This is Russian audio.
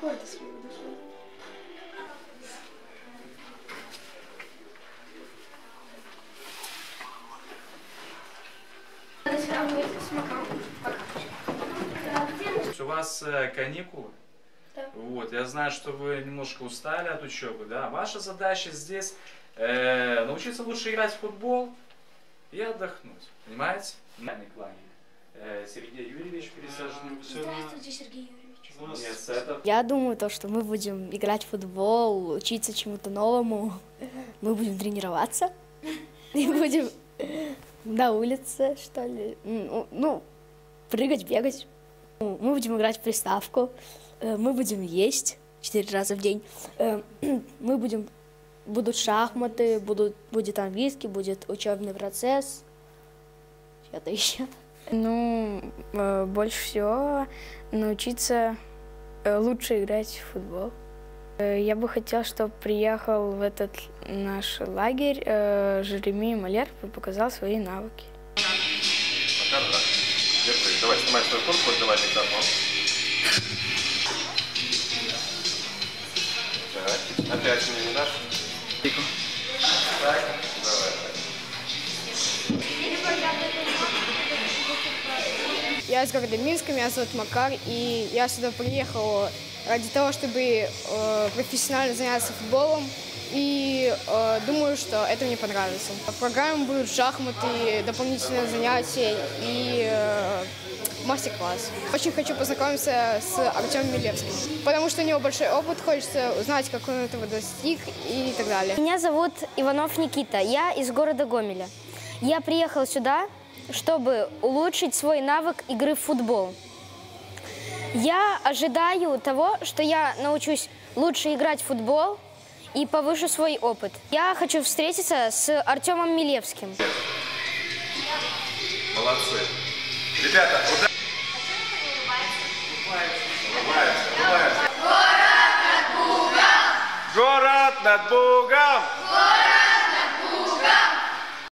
далеко это с моей душой. У вас э, каникулы? Да. Вот, я знаю, что вы немножко устали от учебы, да. Ваша задача здесь э, научиться лучше играть в футбол и отдохнуть, понимаете? На клане. Э, Сергей Юрьевич пересажен. Здравствуйте, Сергей Юрьевич. Я думаю, то, что мы будем играть в футбол, учиться чему-то новому. Мы будем тренироваться. И будем на улице, что ли. Ну, прыгать, бегать. Ну, Мы будем играть в приставку. Э, Мы будем есть четыре раза в день. Э, Мы будем... Будут шахматы, будут, будет английский, будет учебный процесс. Что-то еще. Ну, э, больше всего научиться э, лучше играть в футбол. Э, Я бы хотел, чтобы приехал в этот наш лагерь Жеремий Малер и показал свои навыки. Макар, да. Держи. Давай, снимай свою куртку, отдавай микрофон. Так, опять мне не дашь? Так, Я из города Минска, меня зовут Макар, и я сюда приехал ради того, чтобы э, профессионально заняться футболом, и э, думаю, что это мне понравится. В программе будут шахматы, дополнительные занятия и э, мастер-класс. Очень хочу познакомиться с Артемом Милевским, потому что у него большой опыт, хочется узнать, как он этого достиг и так далее. Меня зовут Иванов Никита, я из города Гомеля. Я приехал сюда, чтобы улучшить свой навык игры в футбол. Я ожидаю того, что я научусь лучше играть в футбол и повышу свой опыт. Я хочу встретиться с Артемом Милевским. Молодцы. Ребята, куда? Улыбаемся, улыбаемся. Город над Бугом! Город над Бугом!